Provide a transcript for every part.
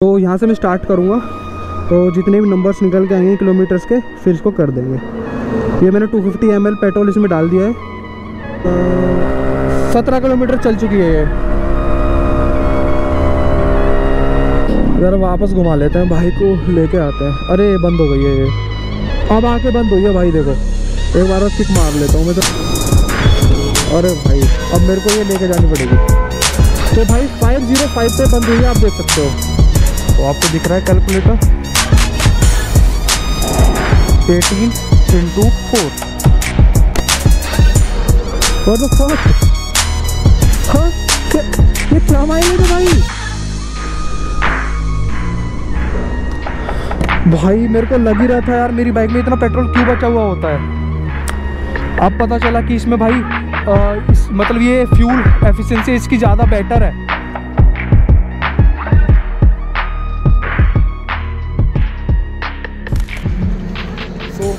तो यहाँ से मैं स्टार्ट करूँगा। तो जितने भी नंबर्स निकल के आएँगे किलोमीटर्स के, फिर इसको कर देंगे। ये मैंने 250 फिफ्टी पेट्रोल इसमें डाल दिया है। सत्रह किलोमीटर चल चुकी है ये। ज़रा वापस घुमा लेते हैं, भाई को लेके आते हैं। अरे बंद हो गई है ये। अब आके बंद हुई है भाई, देखो। एक बार किक मार लेता हूँ मैं तो। अरे भाई, अब मेरे को ये लेके जानी पड़ेगी। तो भाई 505 पे बंद हुई है, आप देख सकते हो। तो आपको दिख रहा है कैलकुलेटर 18 इंटू फोर हाँ ये क्या है भाई? भाई मेरे को लग ही रहा था यार मेरी बाइक में इतना पेट्रोल क्यों बचा हुआ होता है? अब पता चला कि इसमें भाई आ, इस मतलब ये फ्यूल एफिशिएंसी इसकी ज़्यादा बेटर है।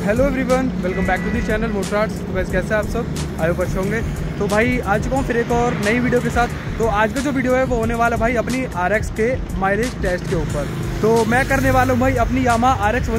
Hello everyone, welcome back to the channel Motorarts तो वैसे कैसे आप सब? आयो अच्छे होंगे। तो भाई आ चुका हूँ फिर एक और नई वीडियो के साथ। तो आज का जो वीडियो है, वो होने वाला भाई अपनी आरएक्स के माइलेज टेस्ट के ऊपर। तो मैं करने वाला हूँ भाई अपनी यामा आर एक्स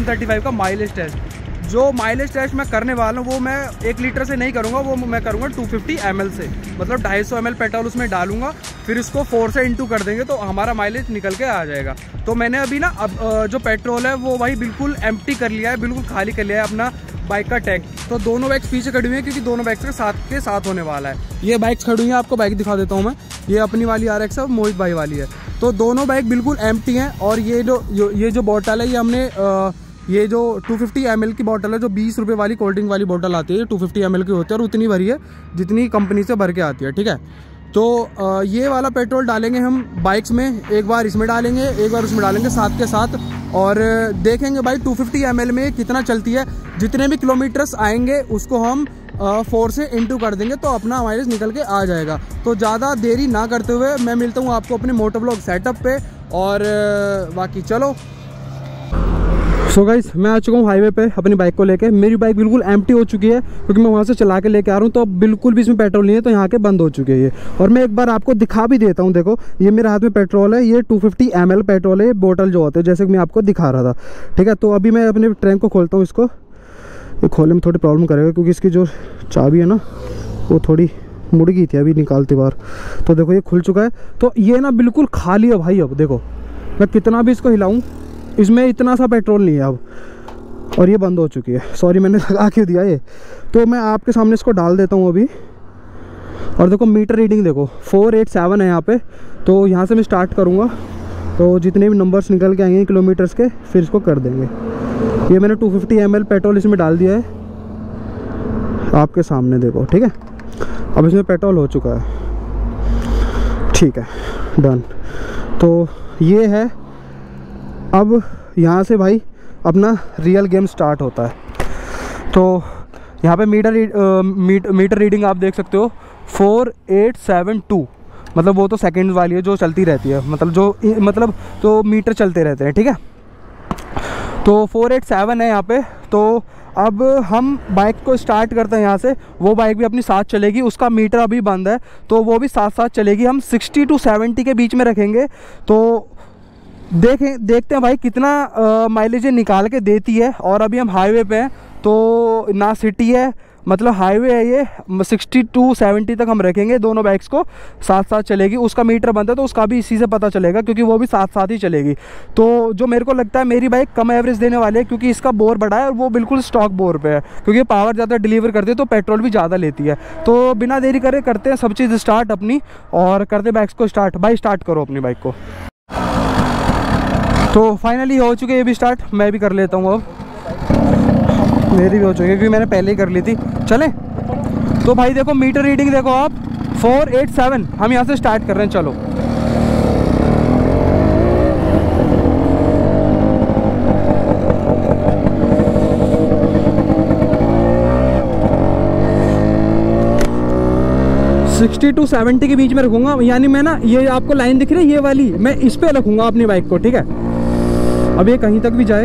का माइलेज टेस्ट जो माइलेज टेस्ट मैं करने वाला हूँ, वो मैं एक लीटर से नहीं करूँगा, वो मैं करूँगा 250 फिफ्टी से। मतलब 250 सौ पेट्रोल उसमें डालूँगा, फिर इसको फोर से इंटू कर देंगे तो हमारा माइलेज निकल के आ जाएगा। तो मैंने अभी ना अब जो पेट्रोल है वो भाई बिल्कुल एम कर लिया है बिल्कुल खाली कर लिया है अपना बाइक का टैंक तो दोनों बाइक्स पीछे खड़ी हुई है क्योंकि दोनों बाइक्स के साथ के साथ होने वाला है. ये बाइक्स खड़ी हुई हैं आपको बाइक दिखा देता हूँ मैं. ये अपनी वाली आर एक्स मोहित भाई वाली है. तो दोनों बाइक बिल्कुल एम हैं और ये जो ये जो बॉटल है ये हमने आ, ये जो 250 फिफ्टी की बॉटल है जो बीस रुपये वाली कोल्ड ड्रिंक वाली बॉटल आती है टू फिफ्टी की होती है और उतनी भरी है जितनी कंपनी से भर के आती है ठीक है? तो ये वाला पेट्रोल डालेंगे हम बाइक्स में, एक बार इसमें डालेंगे, एक बार उसमें डालेंगे साथ के साथ, और देखेंगे भाई 250 फिफ्टी में कितना चलती है, जितने भी किलोमीटर्स आएँगे, उसको हम फोर से इंटू कर देंगे तो अपना माइलेज निकल के आ जाएगा। तो ज़्यादा देरी ना करते हुए मैं मिलता हूँ आपको अपने मोटर ब्लॉक सेटअप पे, और बाकी चलो सो so गाइज़ मैं आ चुका हूँ हाईवे पे अपनी बाइक को लेके। मेरी बाइक बिल्कुल एम्प्टी हो चुकी है, क्योंकि मैं वहाँ से चला के लेके आ रहा हूँ तो अब बिल्कुल भी इसमें पेट्रोल नहीं है तो यहाँ के बंद हो चुके हैं ये। और मैं एक बार आपको दिखा भी देता हूँ, देखो, ये मेरे हाथ में पेट्रोल है, ये टू फिफ्टी पेट्रोल है, ये बोटल जो होते हैं, जैसे कि मैं आपको दिखा रहा था। ठीक है तो अभी मैं अपने ट्रेन को खोलता हूँ इसको। ये खोलने में थोड़ी प्रॉब्लम करेगा, क्योंकि इसकी जो चाबी है ना, वो थोड़ी मुड़ गई थी अभी निकालती बार। तो देखो, ये खुल चुका है। तो ये ना बिल्कुल खाली है भाई, अब देखो, मैं कितना भी इसको हिलाऊँ इसमें इतना सा पेट्रोल नहीं है अब, और ये बंद हो चुकी है। सॉरी मैंने लगा के दिया ये? तो मैं आपके सामने इसको डाल देता हूँ अभी। और देखो मीटर रीडिंग देखो फोर एट सेवन है यहाँ पे। तो यहाँ से मैं स्टार्ट करूँगा। तो जितने भी नंबर्स निकल के आएँगे किलोमीटर्स के, फिर इसको कर देंगे। ये मैंने 250 फिफ्टी पेट्रोल इसमें डाल दिया है। आपके सामने देखो, ठीक है? अब इसमें पेट्रोल हो चुका है। ठीक है डन तो ये है अब यहाँ से भाई अपना रियल गेम स्टार्ट होता है। तो यहाँ पे मीटर मीट, मीटर रीडिंग आप देख सकते हो। फोर एट सेवन टू मतलब वो तो सेकंड्स वाली है जो चलती रहती है। मतलब जो मतलब तो मीटर चलते रहते हैं ठीक है? तो फोर एट सेवन है यहाँ पे। तो अब हम बाइक को स्टार्ट करते हैं यहाँ से। वो बाइक भी अपनी साथ चलेगी उसका मीटर अभी बंद है। तो वो भी साथ साथ चलेगी। हम 60 टू 70 के बीच में रखेंगे। तो देखें, देखते हैं भाई कितना माइलेज निकाल के देती है। और अभी हम हाईवे पे हैं तो ना सिटी है मतलब हाईवे है ये 60 टू 70 तक हम रखेंगे दोनों बाइक्स को साथ साथ चलेगी। उसका मीटर बंद है तो उसका भी इसी से पता चलेगा, क्योंकि वो भी साथ साथ ही चलेगी। तो जो मेरे को लगता है, मेरी बाइक कम एवरेज देने वाली है, क्योंकि इसका बोर बड़ा है और वो बिल्कुल स्टॉक बोर पे है, क्योंकि पावर ज़्यादा डिलीवर करती है तो पेट्रोल भी ज़्यादा लेती है। तो बिना देरी करे करते हैं सब चीज़ स्टार्ट अपनी, और करते बाइक्स को स्टार्ट भाई स्टार्ट करो अपनी बाइक को। तो फाइनली हो चुके ये भी स्टार्ट मैं भी कर लेता हूँ अब। मेरी भी हो चुकी है, क्योंकि मैंने पहले ही कर ली थी। चले? तो भाई देखो मीटर रीडिंग देखो आप। फोर एट सेवन हम यहाँ से स्टार्ट कर रहे हैं, चलो। सिक्सटी टू सेवेंटी के बीच में रखूँगा। यानी मैं ना, ये आपको लाइन दिख रही है, ये वाली। मैं इस पे रखूँगा अपनी बाइक को, ठीक है? अब ये कहीं तक भी जाए।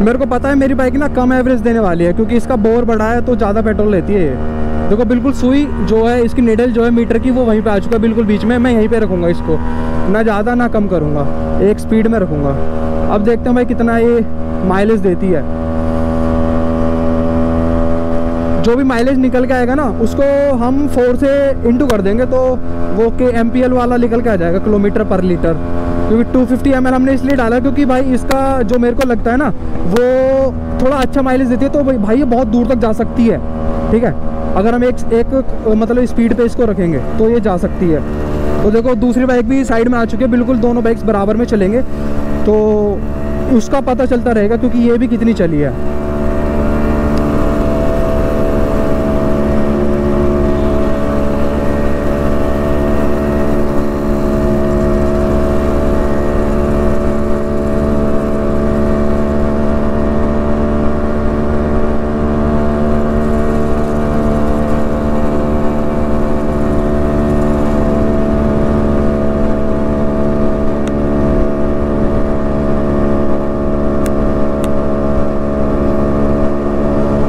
मेरे को पता है मेरी बाइक ना कम एवरेज देने वाली है, क्योंकि इसका बोर बड़ा है तो ज़्यादा पेट्रोल लेती है ये। देखो, बिल्कुल सुई जो है, इसकी निडल जो है, मीटर की, वो वहीं पे आ चुका है, बिल्कुल बीच में। मैं यहीं पे रखूँगा इसको। ना ज़्यादा, ना कम करूँगा। एक स्पीड में रखूँगा। अब देखते हैं भाई कितना ये माइलेज देती है। जो भी माइलेज निकल के आएगा ना, उसको हम फोर से इंटू कर देंगे तो वो के एमपीएल वाला निकल के आ जाएगा किलोमीटर पर लीटर, क्योंकि 250 फिफ्टी हमने इसलिए डाला क्योंकि भाई इसका जो मेरे को लगता है ना, वो थोड़ा अच्छा माइलेज देती है तो भाई ये बहुत दूर तक जा सकती है, ठीक है? अगर हम एक एक मतलब स्पीड पे इसको रखेंगे तो ये जा सकती है। तो देखो, दूसरी बाइक भी साइड में आ चुकी है, बिल्कुल दोनों बाइक्स बराबर में चलेंगे तो उसका पता चलता रहेगा, क्योंकि ये भी कितनी चली है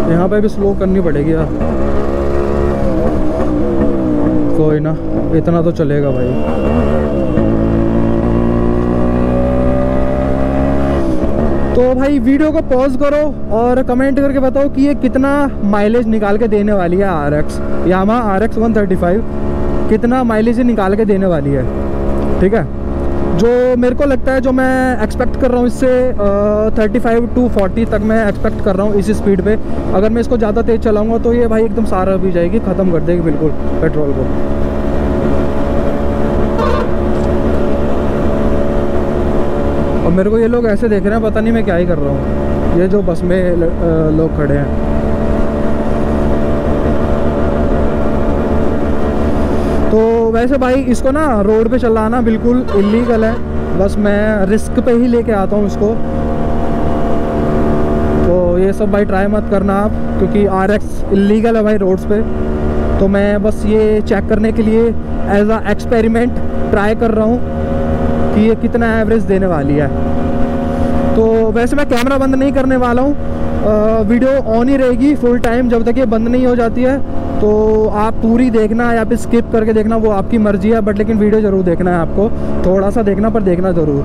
यहाँ पे भी स्लो करनी पड़ेगी यार। कोई ना, इतना तो चलेगा भाई। तो भाई वीडियो को पॉज करो और कमेंट करके बताओ कि ये कितना माइलेज निकाल के देने वाली है R X Yamaha R X one thirty five कितना माइलेज निकाल के देने वाली है? ठीक है? जो मेरे को लगता है जो मैं एक्सपेक्ट कर रहा हूँ इससे थर्टी फाइव टू फोर्टी तक मैं एक्सपेक्ट कर रहा हूँ इसी स्पीड पे। अगर मैं इसको ज़्यादा तेज़ चलाऊँगा तो ये भाई एकदम सारा भी जाएगी, ख़त्म कर देगी बिल्कुल पेट्रोल को। और मेरे को ये लोग ऐसे देख रहे हैं, पता नहीं मैं क्या ही कर रहा हूँ। ये जो बस में लोग खड़े हैं। वैसे भाई, इसको ना रोड पे चलाना बिल्कुल इलीगल है। बस मैं रिस्क पे ही लेके आता हूँ इसको। तो ये सब भाई ट्राई मत करना आप, क्योंकि आर एक्स इलीगल है भाई रोड्स पे। तो मैं बस ये चेक करने के लिए एज आ एक्सपेरिमेंट ट्राई कर रहा हूँ कि ये कितना एवरेज देने वाली है। तो वैसे मैं कैमरा बंद नहीं करने वाला हूँ। वीडियो ऑन ही रहेगी फुल टाइम जब तक ये बंद नहीं हो जाती है। तो आप पूरी देखना या फिर स्किप करके देखना, वो आपकी मर्ज़ी है बट लेकिन वीडियो ज़रूर देखना है आपको। थोड़ा सा देखना, पर देखना ज़रूर।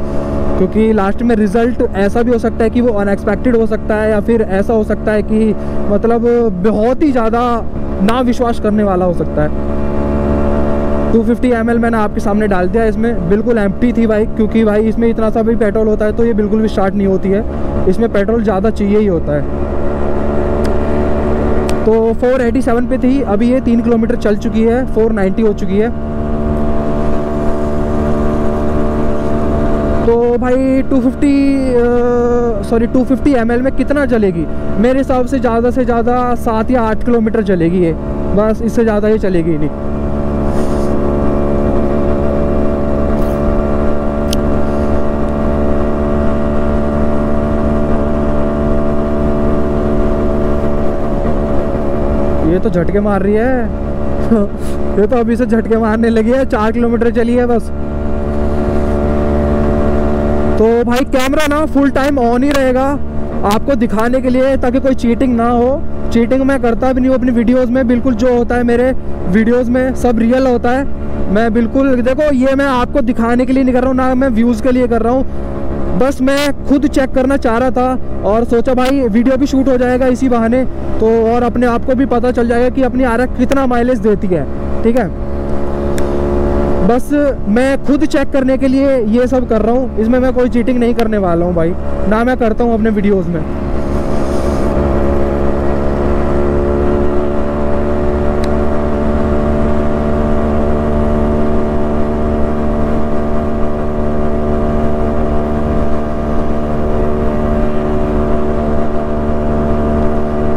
क्योंकि लास्ट में रिज़ल्ट ऐसा भी हो सकता है कि वो अनएक्सपेक्टेड हो सकता है, या फिर ऐसा हो सकता है कि मतलब बहुत ही ज़्यादा ना विश्वास करने वाला हो सकता है। 250 फिफ्टी मैंने आपके सामने डाल दिया, इसमें बिल्कुल एम्प्टी थी बाइक क्योंकि भाई इसमें इतना सा भी पेट्रोल होता है तो ये बिल्कुल भी स्टार्ट नहीं होती है। इसमें पेट्रोल ज़्यादा चाहिए ही होता है। तो 487 पे थी, अभी ये तीन किलोमीटर चल चुकी है 490 हो चुकी है। तो भाई 250 सॉरी 250 फिफ्टी में कितना चलेगी मेरे हिसाब से ज़्यादा से ज़्यादा सात या आठ किलोमीटर चलेगी ये। बस इससे ज़्यादा ये चलेगी नहीं। तो झटके मार रही है। ये तो अभी से झटके मारने लगी है, चार किलोमीटर चली है बस। तो भाई कैमरा ना फुल टाइम ऑन ही रहेगा, आपको दिखाने के लिए, ताकि कोई चीटिंग ना हो। चीटिंग मैं करता भी नहीं हूँ, अपनी वीडियोस में बिल्कुल जो होता है मेरे वीडियोस में सब रियल होता है। मैं बिल्कुल, देखो, ये मैं आपको दिखाने के लिए नहीं कर रहा हूँ, ना मैं व्यूज़ के लिए कर रहा हूँ। बस मैं खुद चेक करना चाह रहा था और सोचा भाई वीडियो भी शूट हो जाएगा इसी बहाने। तो और अपने आप को भी पता चल जाएगा कि अपनी आर कितना माइलेज देती है। ठीक है? बस मैं खुद चेक करने के लिए ये सब कर रहा हूँ। इसमें मैं कोई चीटिंग नहीं करने वाला हूँ भाई। ना मैं करता हूँ अपने वीडियोज़ में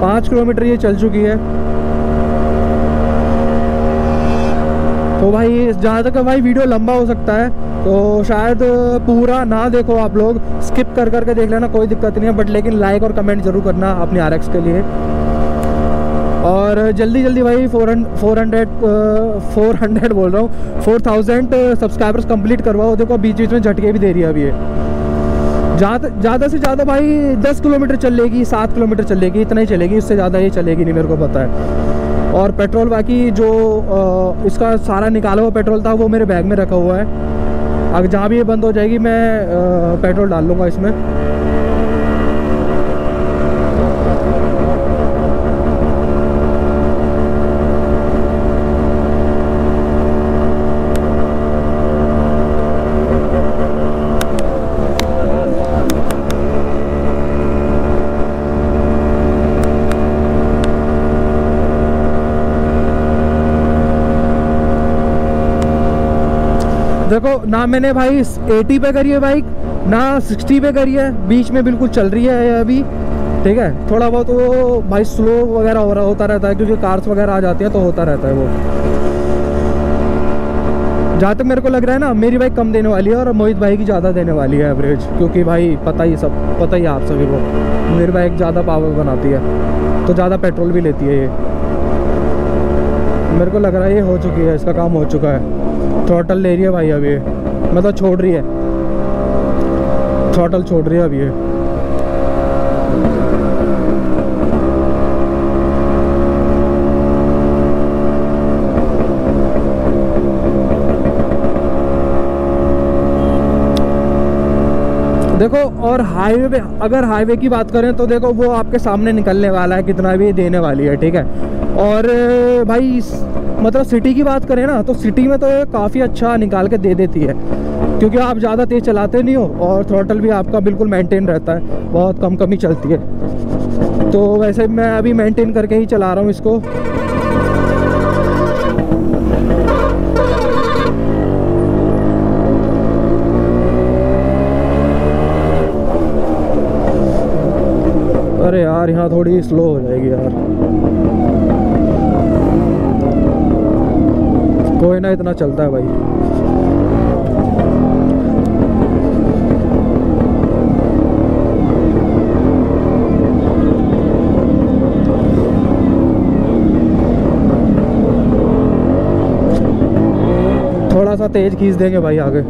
पाँच किलोमीटर ये चल चुकी है। तो भाई, जहाँ तक भाई, वीडियो लंबा हो सकता है। तो शायद पूरा ना देखो आप लोग। स्किप कर करके देख लेना, कोई दिक्कत नहीं है। बट लेकिन लाइक और कमेंट ज़रूर करना अपने आर के लिए। और जल्दी जल्दी भाई four four hundred four hundred बोल रहा हूँ। फोर थाउज़ेंड सब्सक्राइबर्स कंप्लीट करवाओ। देखो बीच बीच में झटके भी दे रही है अभी ये। ज़्यादा से ज़्यादा भाई दस किलोमीटर चलेगी सात किलोमीटर चलेगी इतना ही चलेगी उससे ज़्यादा ये चलेगी नहीं मेरे को पता है। और पेट्रोल बाकी जो आ, इसका सारा निकाला हुआ पेट्रोल था वो मेरे बैग में रखा हुआ है। अगर जहाँ भी ये बंद हो जाएगी मैं आ, पेट्रोल डाल लूँगा इसमें। देखो, ना मैंने भाई 80 पे करी है बाइक ना 60 पे करी है। बीच में बिल्कुल चल रही है अभी। ठीक है? थोड़ा बहुत वो भाई स्लो वगैरह हो रहा, होता रहता है, क्योंकि कार्स वगैरह आ जाती है तो होता रहता है वो। जहाँ तक मेरे को लग रहा है ना, मेरी बाइक कम देने वाली है और मोहित भाई की ज़्यादा देने वाली है एवरेज क्योंकि भाई पता ही सब, पता ही आप सभी को। मेरी बाइक ज़्यादा पावर बनाती है तो ज़्यादा पेट्रोल भी लेती है ये। मेरे को लग रहा है ये हो चुकी है, इसका काम हो चुका है। थ्रोटल ले रही है भाई अभी। मतलब छोड़ रही है। थ्रोटल छोड़ रही है अभी देखो, और हाईवे पे, अगर हाईवे की बात करें तो देखो, वो आपके सामने निकलने वाला है, कितना भी देने वाली है, ठीक है? और, भाई मतलब सिटी की बात करें ना तो सिटी में तो काफ़ी अच्छा निकाल के दे देती है। क्योंकि आप ज़्यादा तेज़ चलाते नहीं हो और थ्रोटल भी आपका बिल्कुल मेंटेन रहता है, बहुत कम कमी चलती है। तो वैसे मैं अभी मेंटेन करके ही चला रहा हूँ इसको। अरे यार, यहाँ थोड़ी स्लो हो जाएगी यार। कोई ना इतना चलता है भाई। थोड़ा सा तेज खींच देंगे भाई आगे।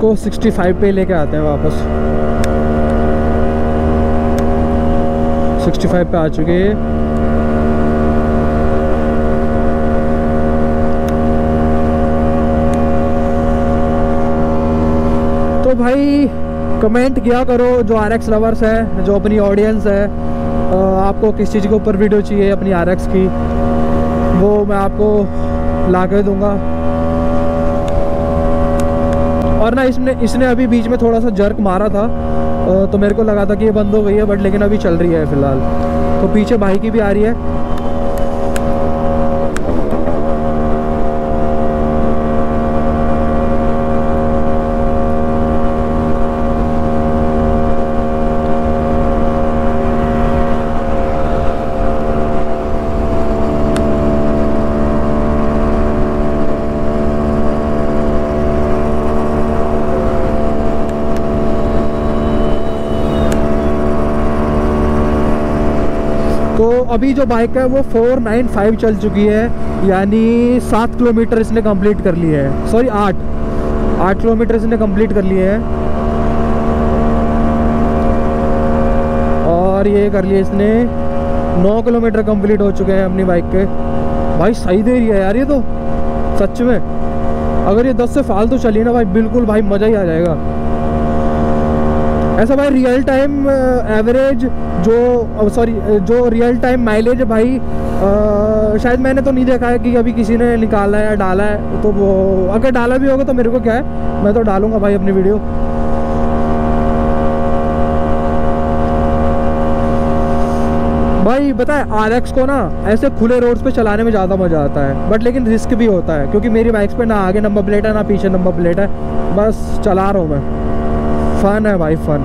इसको 65 पे लेके आते हैं वापस। 65 पे आ चुके हैं। तो भाई कमेंट किया करो, जो आर एक्स लवर्स है, जो अपनी ऑडियंस है आपको किस चीज़ के ऊपर वीडियो चाहिए अपनी आर एक्स की, वो मैं आपको ला कर दूँगा। और ना इसने इसने अभी बीच में थोड़ा सा जर्क मारा था तो मेरे को लगा था कि ये बंद हो गई है, बट लेकिन अभी चल रही है फ़िलहाल। तो पीछे भाई की भी आ रही है। अभी जो बाइक है, वो 495 चल चुकी है, यानी सात किलोमीटर इसने कंप्लीट कर लिए है। सॉरी आठ। आठ किलोमीटर इसने कंप्लीट कर लिए है। और ये कर लिए इसने नौ किलोमीटर कंप्लीट हो चुके हैं अपनी बाइक के। भाई, सही दे रही है यार ये तो सच में। अगर ये 10 से फालतू तो चली ना भाई, बिल्कुल भाई मज़ा ही आ जाएगा। ऐसा भाई रियल टाइम एवरेज जो सॉरी जो रियल टाइम माइलेज भाई आ, शायद मैंने तो नहीं देखा है कि अभी किसी ने निकाला है या डाला है तो वो अगर डाला भी होगा तो मेरे को क्या है मैं तो डालूँगा भाई अपनी वीडियो भाई बताए आर एक्स को ना ऐसे खुले रोड्स पे चलाने में ज़्यादा मज़ा आता है बट लेकिन रिस्क भी होता है क्योंकि मेरी बाइक्स पे ना आगे नंबर प्लेट है ना पीछे नंबर प्लेट है बस चला रहा हूँ मैं। फन है भाई फन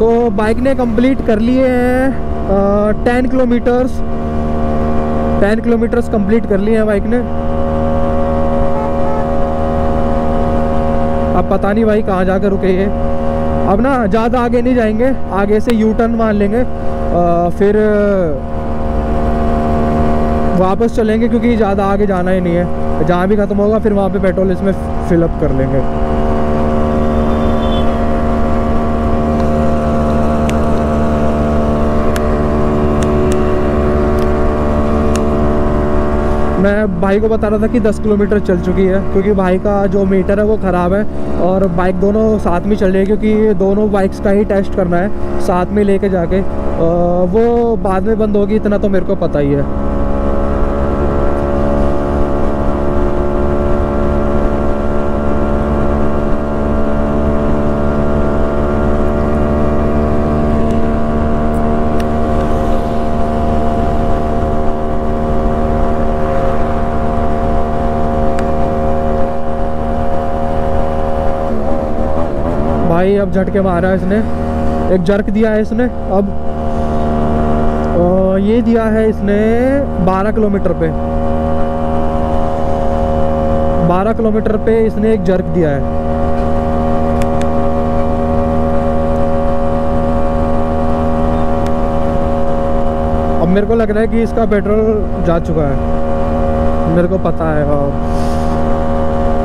तो बाइक ने कंप्लीट कर लिए हैं ten kilometres ten kilometres complete कर लिए हैं बाइक ने. अब पता नहीं भाई कहाँ जाकर रुके ये अब ना ज़्यादा आगे नहीं जाएँगे आगे से यू टर्न मान लेंगे। आ, फिर वापस चलेंगे क्योंकि ज़्यादा आगे जाना ही नहीं है। जहाँ भी ख़त्म होगा, फिर वहाँ पे पेट्रोल इसमें फिलअप कर लेंगे। मैं भाई को बता रहा था कि 10 किलोमीटर चल चुकी है, क्योंकि भाई का जो मीटर है वो ख़राब है और बाइक दोनों साथ में चल रही है, क्योंकि दोनों बाइक्स का ही टेस्ट करना है, साथ में लेके जाके। वो बाद में बंद होगी, इतना तो मेरे को पता ही है भाई अब झटके मारा है इसने। एक जर्क दिया है इसने, अब। ये दिया है इसने 12 किलोमीटर पे। 12 किलोमीटर पे इसने एक जर्क दिया है। अब मेरे को लग रहा है कि इसका पेट्रोल जा चुका है। मेरे को पता है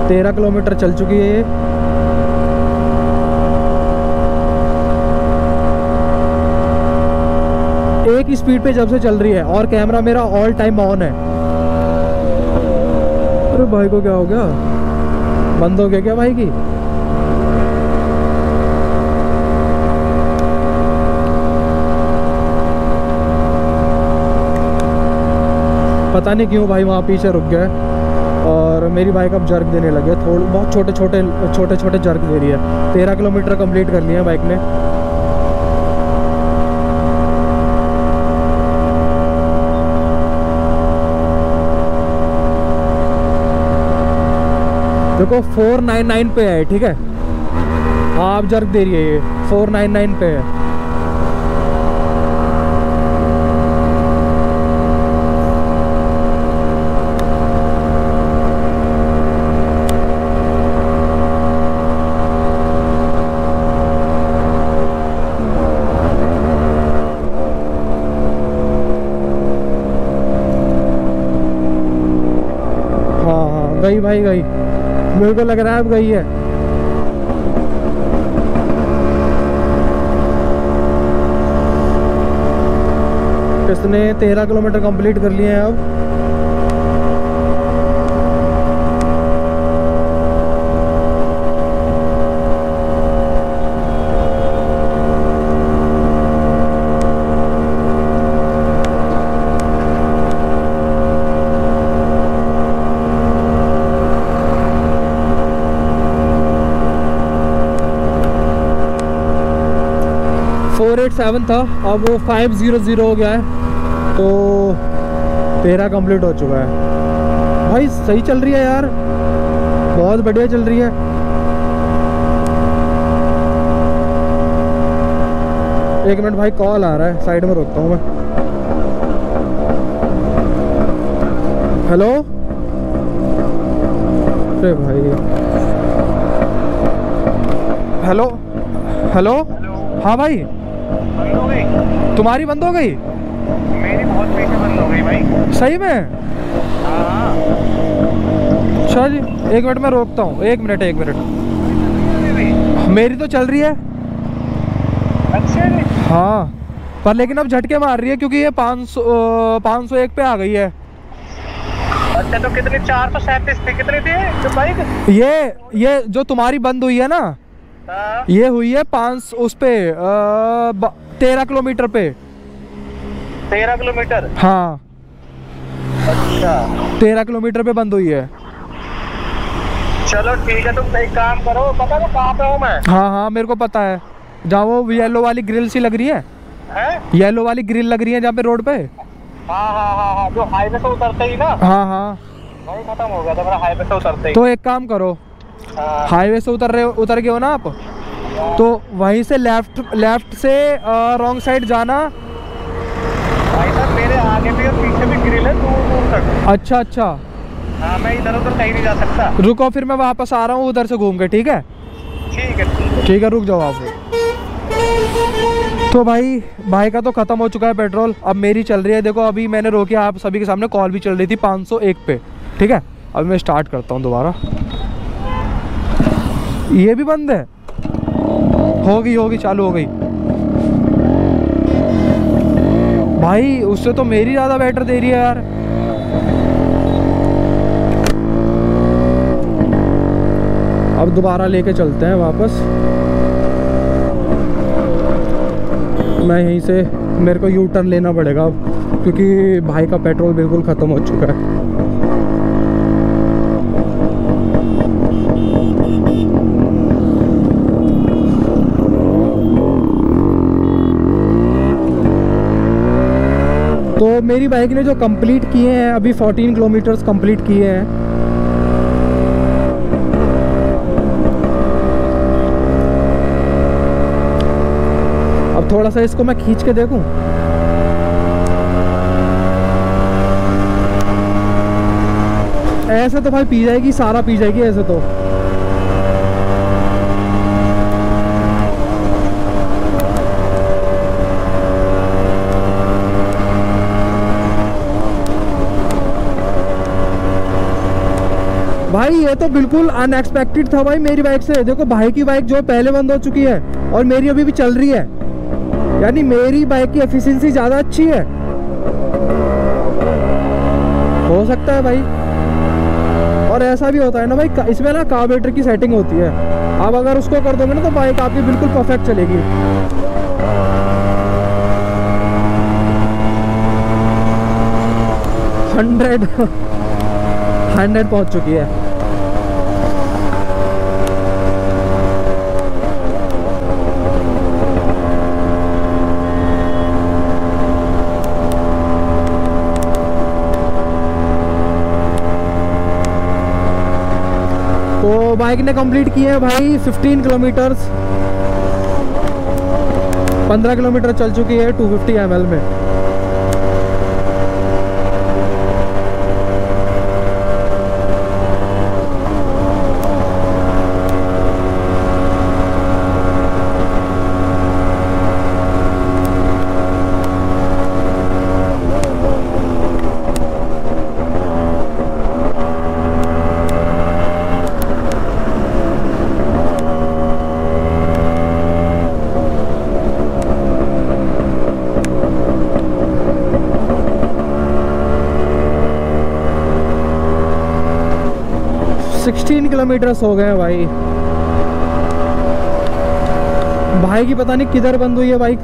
तेरह किलोमीटर चल चुकी है ही स्पीड पे जब से चल रही है, और कैमरा मेरा ऑल टाइम ऑन है। अरे भाई को क्या हो गया? बंद हो गया क्या भाई की? पता नहीं क्यों भाई वहाँ पीछे रुक गए, और मेरी बाइक अब जर्क देने लगे। थोड़े बहुत छोटे छोटे छोटे छोटे जर्क दे रही है। तेरह किलोमीटर कंप्लीट कर लिया बाइक ने। देखो फोर नाइन नाइन पे है, ठीक है? आप जर्क दे रही है ये, फोर नाइन नाइन पे है। हाँ हाँ गई भाई, गई। मेरे को लग रहा है अब गई है। इसने तेरह किलोमीटर कंप्लीट कर लिए हैं अब। एट सेवन था, अब वो फाइव ज़ीरो ज़ीरो हो गया है तो तेरह कंप्लीट हो चुका है। भाई, सही चल रही है यार, बहुत बढ़िया चल रही है। एक मिनट भाई कॉल आ रहा है साइड में रोकता हूँ मैं। हेलो अरे भाई। हेलो हेलो हाँ भाई। बंद हो गई तुम्हारी बंद हो गई? मेरी बहुत पीछे बंद हो गई भाई। सही में? हाँ। हाँ अच्छा जी एक मिनट में रोकता हूँ। एक मिनट एक मिनट। मेरी तो चल रही है। अच्छा हाँ। पर लेकिन अब झटके मार रही है क्योंकि ये पाँच सौ पाँच सौ एक पे आ गई है। अच्छा तो कितने चार सौ सैंतीस थे कितने थे? बाइक? ये ये जो तुम्हारी बंद हुई है ना हाँ ये हुई है पाँच उस पे तेरह किलोमीटर पे। तेरह किलोमीटर? हाँ। अच्छा। तेरह किलोमीटर पे बंद हुई है। चलो ठीक है तुम एक काम करो। पता ना कहाँ पे हूँ मैं? हाँ हाँ मेरे को पता है। जहाँ वो येलो वाली ग्रिल सी लग रही है? हैं? येलो वाली ग्रिल लग रही है जहाँ पे रोड पे? हाँ हाँ हाँ हाँ जो हाईवे से उतरते ही ना? हाँ हाँ। वही खत्म हो गया था मेरा हाईवे से उतरते ही। तो एक काम करो हाँ, हाईवे से उतर रहे उतर गए हो ना आप? तो वहीं से लेफ़्ट लेफ़्ट से रॉन्ग साइड जाना। भाई साहब मेरे आगे भी और पीछे भी ग्रिल है दूर दूर तक। अच्छा अच्छा। हाँ मैं इधर उधर कहीं नहीं जा सकता। रुको फिर मैं वापस आ रहा हूँ उधर से घूम के ठीक है? ठीक है ठीक है। रुक जाओ आप। तो भाई भाई का तो ख़त्म हो चुका है पेट्रोल अब मेरी चल रही है। देखो अभी मैंने रोकी आप सभी के सामने कॉल भी चल रही थी 501 पे ठीक है? अभी मैं स्टार्ट करता हूँ दोबारा। ये भी बंद है? हो होगी होगी चालू हो गई। भाई, उससे तो मेरी ज़्यादा बेटर दे रही है यार। अब दोबारा लेके चलते हैं वापस। मैं यहीं से, मेरे को यू टर्न लेना पड़ेगा अब, क्योंकि भाई का पेट्रोल बिल्कुल ख़त्म हो चुका है। मेरी बाइक ने जो कंप्लीट किए हैं, अभी 14 किलोमीटर्स कंप्लीट किए हैं। अब थोड़ा सा इसको मैं खींच के देखूँ? ऐसे तो भाई पी जाएगी, सारा पी जाएगी ऐसे तो भाई ये तो बिल्कुल अनएक्सपेक्टेड था भाई मेरी बाइक से। देखो भाई की बाइक जो पहले बंद हो चुकी है और मेरी अभी भी चल रही है। यानी मेरी बाइक की एफिशिएंसी ज़्यादा अच्छी है। हो सकता है भाई। और ऐसा भी होता है ना भाई इसमें ना कार्बोरेटर की सेटिंग होती है। आप अगर उसको कर दोगे ना तो बाइक आपकी बिल्कुल परफेक्ट चलेगी। हंड्रेड हंड्रेड पहुँच चुकी है। बाइक ने कंप्लीट किए हैं भाई 15 किलोमीटर 15 किलोमीटर चल चुकी है 250 फिफ्टी में। किलोमीटर्स हो गए हैं भाई। भाई की पता नहीं किधर बंद हुई है बाइक।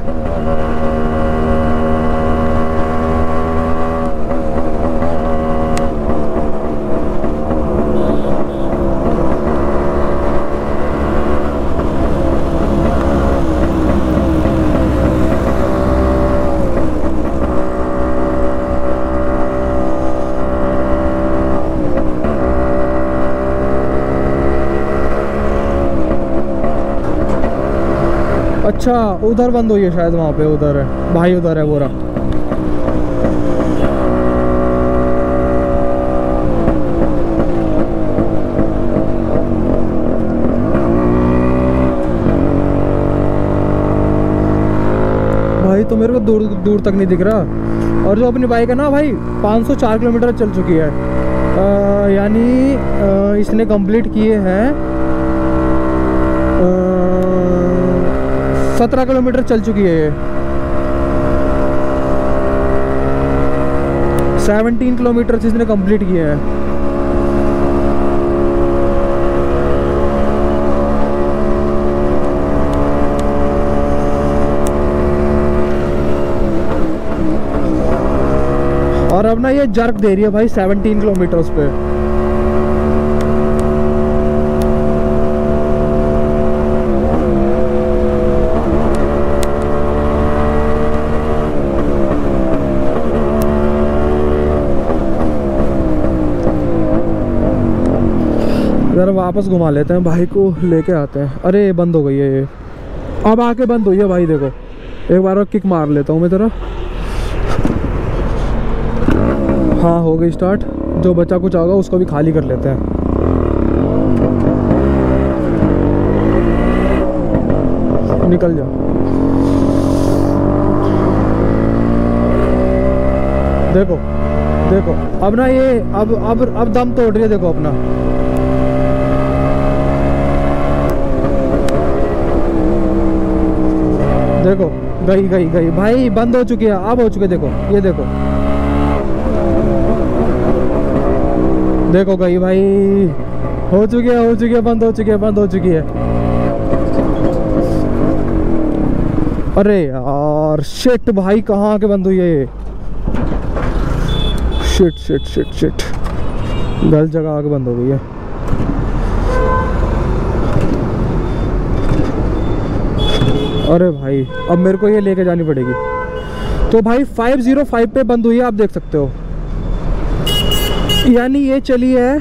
अच्छा उधर बंद हुई है शायद वहाँ पे, उधर है। भाई उधर है बोरा भाई तो मेरे को दूर दूर तक नहीं दिख रहा। और जो अपनी बाइक है ना भाई 504 किलोमीटर चल चुकी है। यानी इसने कंप्लीट किए हैं सत्रह किलोमीटर चल चुकी है ये। सेवनटीन किलोमीटर इसने कंप्लीट किए हैं। और अब ना ये जर्क दे रही है भाई 17 किलोमीटर पे। वापस घुमा लेते हैं, भाई को लेके आते हैं। अरे बंद हो गई है ये। अब आके बंद हुई है भाई, देखो। एक बार और किक मार लेता हूँ मैं तेरा। हाँ हो गई स्टार्ट जो बच्चा कुछ होगा, उसको भी खाली कर लेते हैं। निकल जा। देखो देखो। अब ना ये, अब अब अब दम तोड़ रही है, देखो अपना। देखो, गई गई गई। भाई, बंद हो चुकी है, अब हो चुके देखो, ये देखो। देखो, गई, भाई। हो चुकी है, हो चुकी है, बंद हो चुकी है, बंद हो चुकी है। अरे यार शिट भाई, कहाँ के बंद हुई है ये? शिट शिट शिट शिट गलत जगह आके बंद हो गई है। अरे भाई, अब मेरे को ये लेके जानी पड़ेगी। तो भाई 505 पे बंद हुई है, आप देख सकते हो। यानी ये चली है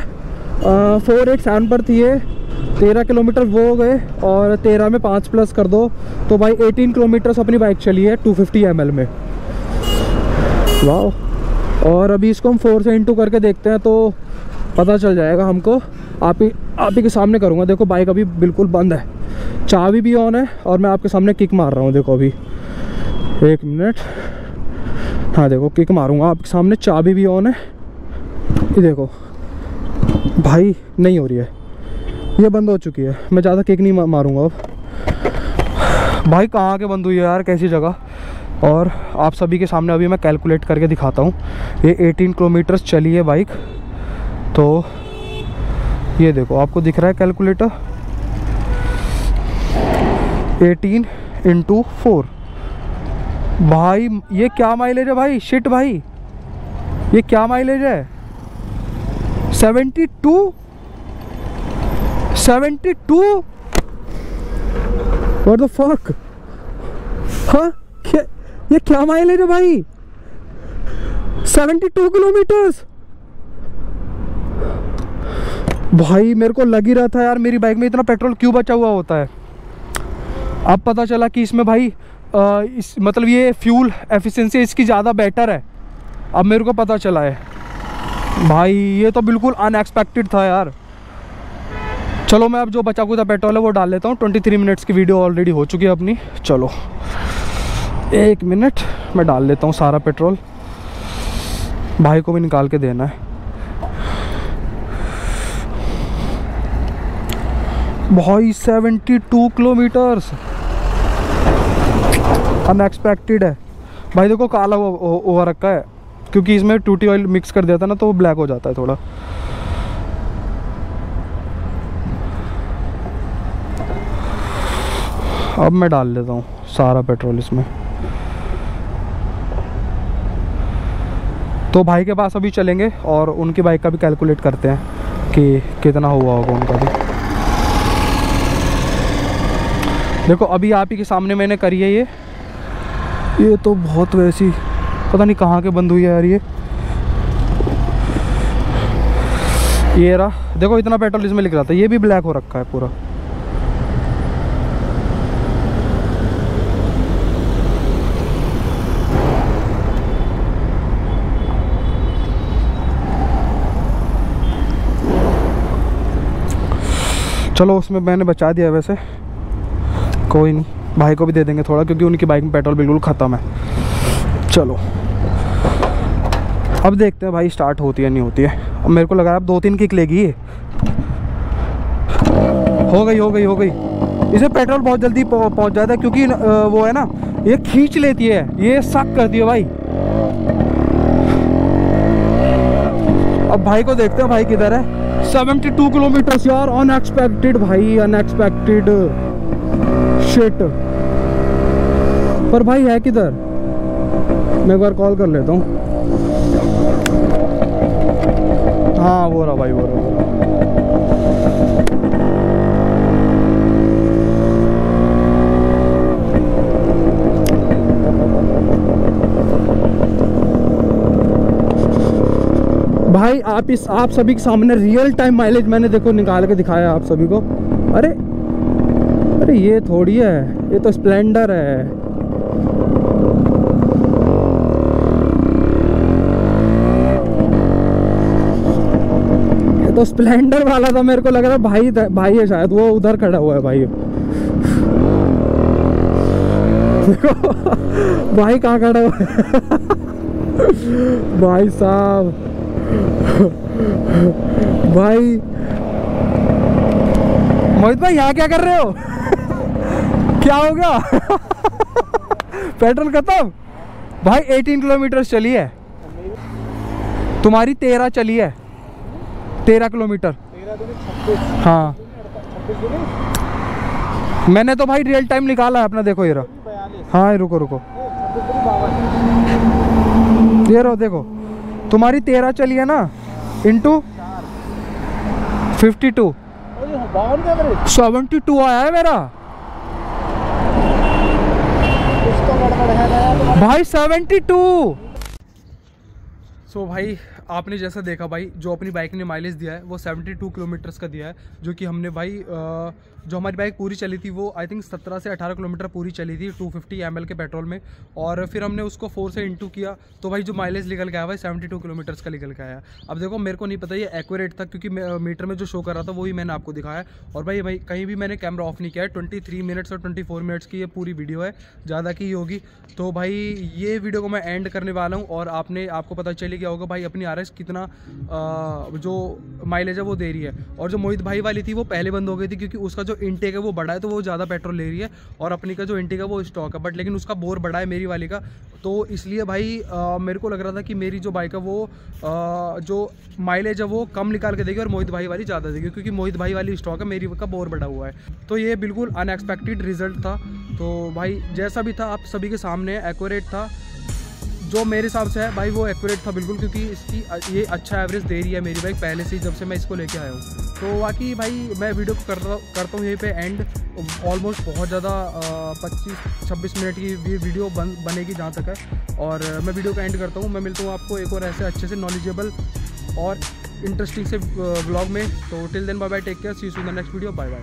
फोर एट सेवन पर थी ये। तेरह किलोमीटर वो हो गए, और तेरह में पाँच प्लस कर दो। तो भाई एटीन किलोमीटर्स अपनी बाइक चली है टू फिफ्टी एम में। वाह और अभी इसको हम फोर से इंटू करके देखते हैं तो पता चल जाएगा हमको। आप ही आप ही के सामने करूँगा। देखो बाइक अभी बिल्कुल बंद है। चाबी भी ऑन है और मैं आपके सामने किक मार रहा हूँ, देखो अभी। एक मिनट हाँ देखो किक मारूँगा। आपके सामने चाबी भी ऑन है। ये देखो। भाई, नहीं हो रही है। ये बंद हो चुकी है। मैं ज़्यादा किक नहीं मारूँगा अब। भाई, कहाँ के बंद हुई है यार? कैसी जगह? और आप सभी के सामने अभी मैं कैलकुलेट करके दिखाता हूँ। ये 18 किलोमीटर्स चली है बाइक तो ये देखो, आपको दिख रहा है कैलकुलेटर 18 इंटू फोर भाई, ये क्या माइलेज है भाई? शिट भाई। ये क्या माइलेज है? 72 72 व्हाट द फक हाँ ये क्या माइलेज है भाई? 72 किलोमीटर्स भाई, मेरे को लग ही रहा था यार, मेरी बाइक में इतना पेट्रोल क्यों बचा हुआ होता है? अब पता चला कि इसमें भाई अ, इस मतलब ये फ्यूल एफिशिएंसी इसकी ज़्यादा बेटर है। अब मेरे को पता चला है। भाई ये तो बिल्कुल अनएक्सपेक्टेड था यार। चलो मैं अब जो बचा कुछ पेट्रोल है वो डाल लेता हूँ। 23 मिनट्स की वीडियो ऑलरेडी हो चुकी है अपनी। चलो। एक मिनट मैं डाल लेता हूँ सारा पेट्रोल। भाई को भी निकाल के देना है। भाई 72 किलोमीटर्स। अनएक्सपेक्टेड है। भाई, देखो, काला हुआ रखा है। क्योंकि इसमें टूटी ऑयल मिक्स कर था ना तो वो ब्लैक हो जाता है थोड़ा। अब मैं डाल लेता हूँ सारा पेट्रोल इसमें। तो भाई के पास अभी चलेंगे और उनकी बाइक का भी कैलकुलेट करते हैं कि कितना हुआ होगा उनका भी। देखो, अभी आप ही के सामने मैंने करी है ये। ये तो बहुत वैसी, पता नहीं कहाँ के बंद हुई है यार ये। ये रहा, देखो, इतना पेट्रोल इसमें लिख रहा था, ये भी ब्लैक हो रखा है पूरा। चलो, उसमें मैंने बचा दिया वैसे। कोई नहीं। भाई को भी दे देंगे थोड़ा, क्योंकि उनकी बाइक में पेट्रोल बिल्कुल ख़त्म है। चलो। अब देखते हैं भाई स्टार्ट होती है, नहीं होती है। अब मेरे को लगा अब दो तीन किक लेगी ये। हो गई हो गई हो गई। इसे पेट्रोल बहुत जल्दी पहुँच जाता है, क्योंकि वो है ना, ये खींच लेती है। ये सक करती है भाई। अब भाई को देखते हैं भाई किधर है। 72 किलोमीटर यार अनएक्सपेक्टेड भाई अनएक्सपेक्टेड शिट पर भाई है किधर? मैं एक बार कॉल कर लेता हूँ। हाँ वो रहा भाई, वो रहा। भाई, आप इस, आप सभी के सामने रियल टाइम माइलेज मैंने देखो निकाल के दिखाया आप सभी को। अरे अरे ये थोड़ी है, ये तो स्प्लेंडर है। ये तो स्प्लेंडर वाला था, मेरे को लग रहा भाई भाई है शायद, वो उधर खड़ा हुआ है भाई। देखो, भाई कहाँ खड़ा हुआ है? भाई साहब, भाई। मोहित भाई, यहाँ क्या कर रहे हो? क्या हो गया पेट्रोल खत्म? भाई 18 किलोमीटर चली है। तुम्हारी तेरह चली है। तेरह किलोमीटर हाँ। मैंने तो भाई रियल टाइम निकाला है अपना देखो ये रहा। हाँ रुको रुको। ये रहो देखो। तुम्हारी तेरह चली है ना? Into fifty two seventy two आया है मेरा कुछ तो गड़बड़ है नया तुम्हारा भाई सेवेंटी टू सो भाई, आपने जैसा देखा भाई, जो अपनी बाइक ने माइलेज दिया है, वो 72 किलोमीटर्स का दिया है, जो कि हमने भाई जो हमारी बाइक पूरी चली थी वो आई थिंक 17 से 18 किलोमीटर पूरी चली थी 250 फिफ्टी के पेट्रोल में। और फिर हमने उसको फोर से इंटू किया। तो भाई जो माइलेज निकल गया भाई 72 किलोमीटर्स का निकल गया अब देखो मेरे को नहीं पता ये एक्यूरेट था क्योंकि मीटर में जो शो कर रहा था वही मैंने आपको दिखाया और भाई भाई कहीं भी मैंने कैमरा ऑफ़ नहीं किया है। ट्वेंटी मिनट्स और ट्वेंटी मिनट्स की ये पूरी वीडियो है। ज़्यादा की होगी। तो भाई ये वीडियो को मैं एंड करने वाला हूँ। और आपने आपको पता चल गया होगा भाई अपनी आर कितना अ, जो माइलेज है वो दे रही है। और जो मोहित भाई वाली थी वो पहले बंद हो गई थी क्योंकि उसका जो इंटेक है वो बड़ा है तो वो ज़्यादा पेट्रोल ले रही है और अपनी का जो इंटेक है वो स्टॉक है। बट लेकिन उसका बोर बड़ा है मेरी वाली का। तो इसलिए भाई अ, मेरे को लग रहा था कि मेरी जो बाइक है वो अ, जो माइलेज है वो कम निकाल के देगी और मोहित भाई वाली ज़्यादा देगी क्योंकि मोहित भाई वाली स्टॉक है मेरी का बोर बढ़ा हुआ है। तो ये बिल्कुल अनएक्सपेक्टेड रिज़ल्ट था। तो भाई जैसा भी था आप सभी के सामने एक्यूरेट था। जो मेरे हिसाब से है भाई वो एक्यूरेट था बिल्कुल क्योंकि इसकी ये अच्छा एवरेज दे रही है मेरी बाइक पहले से ही जब से मैं इसको लेके आया हूँ। तो बाकी भाई, मैं वीडियो को करता करता हूँ यहीं पे एंड ऑलमोस्ट बहुत ज़्यादा पच्चीस, छब्बीस मिनट की ये वीडियो बन, बनेगी जहाँ तक है. और, मैं वीडियो का एंड करता हूँ. मैं मिलता हूँ आपको एक और ऐसे अच्छे से नॉलेजेबल और इंटरेस्टिंग से ब्लॉग में. तो till then bye bye take care see in the next video bye bye